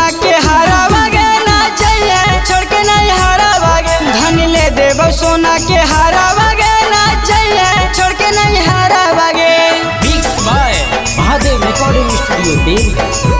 ना के हारा वागे ना चाहिए छोड़ के नहीं हरा वागे धन ले देव सोना के हरा वागे ना चाहिए छोड़ के नहीं हरा वागे big boy Mahadev recording studio देवी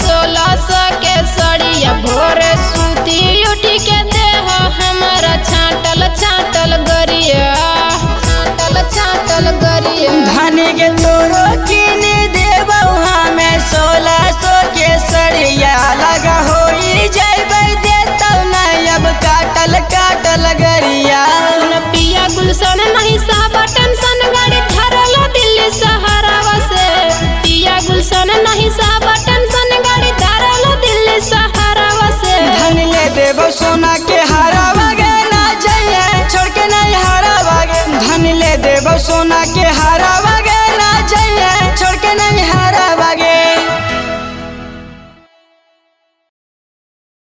सोलह सौ के सड़िया भोर सूती उठी के देह हमारा छाटल छाटल गरिया छाटल छाटल गरिया। धन के तोरो हमें सोलह सौ के सड़िया अब काटल काटल गरिया। पिया गुलशन नहीं साफ़